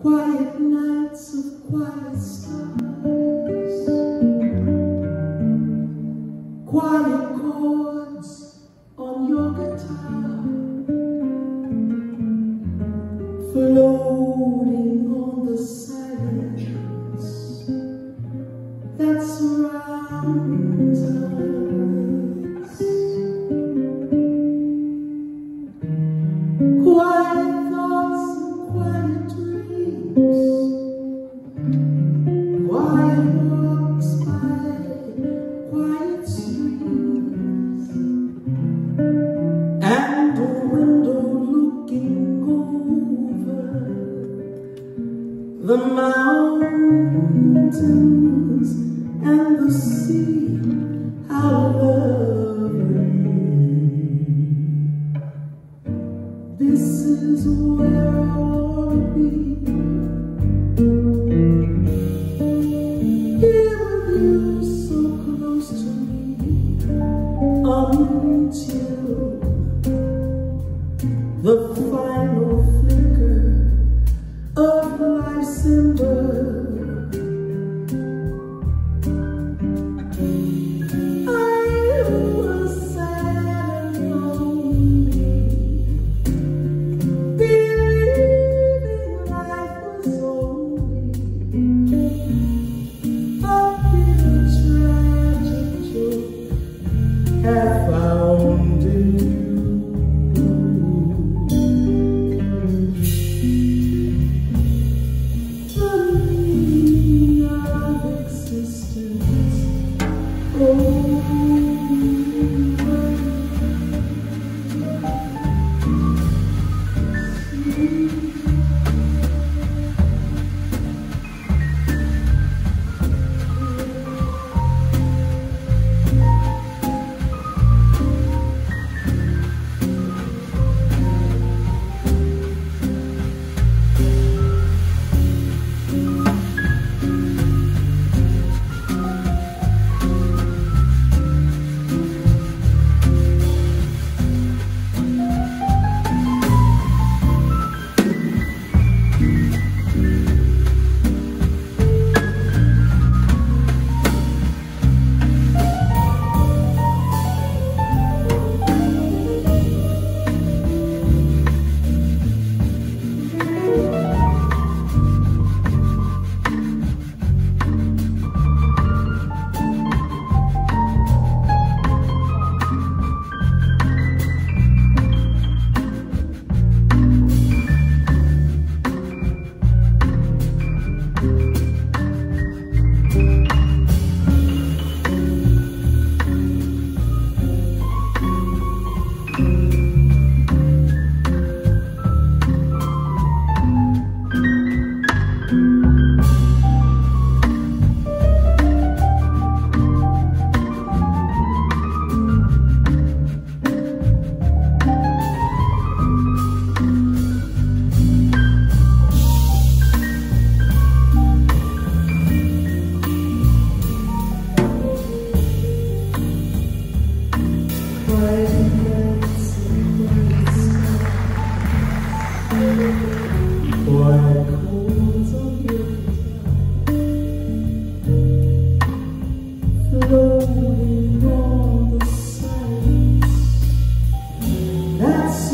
quiet nights of quiet stars, quiet chords on your guitar, floating on the silence that surrounds us. Quiet the mountains and the sea. How lovely. This is where I wanna be. Here with you, so close to me, until the final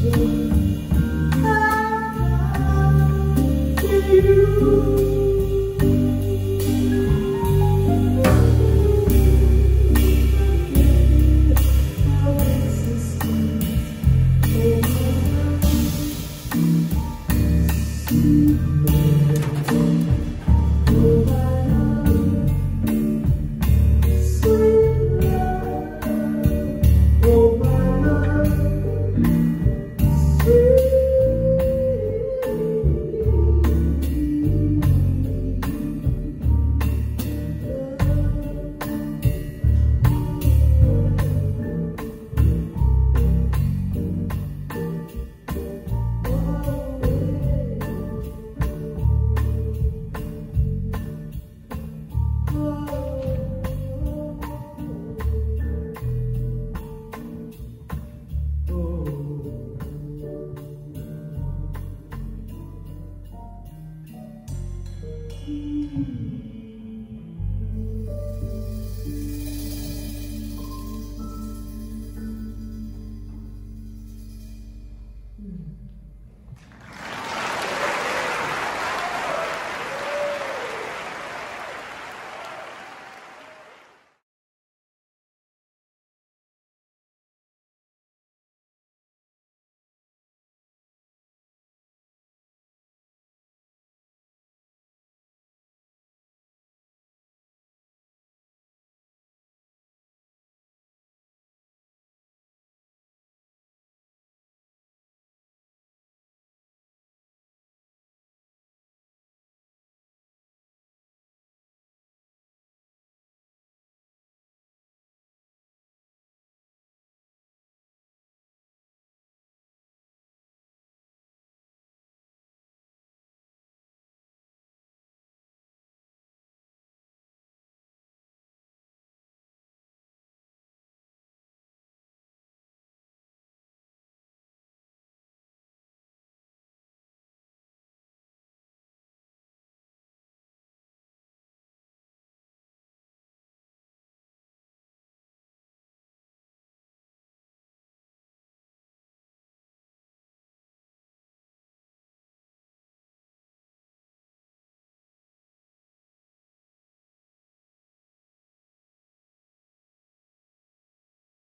you.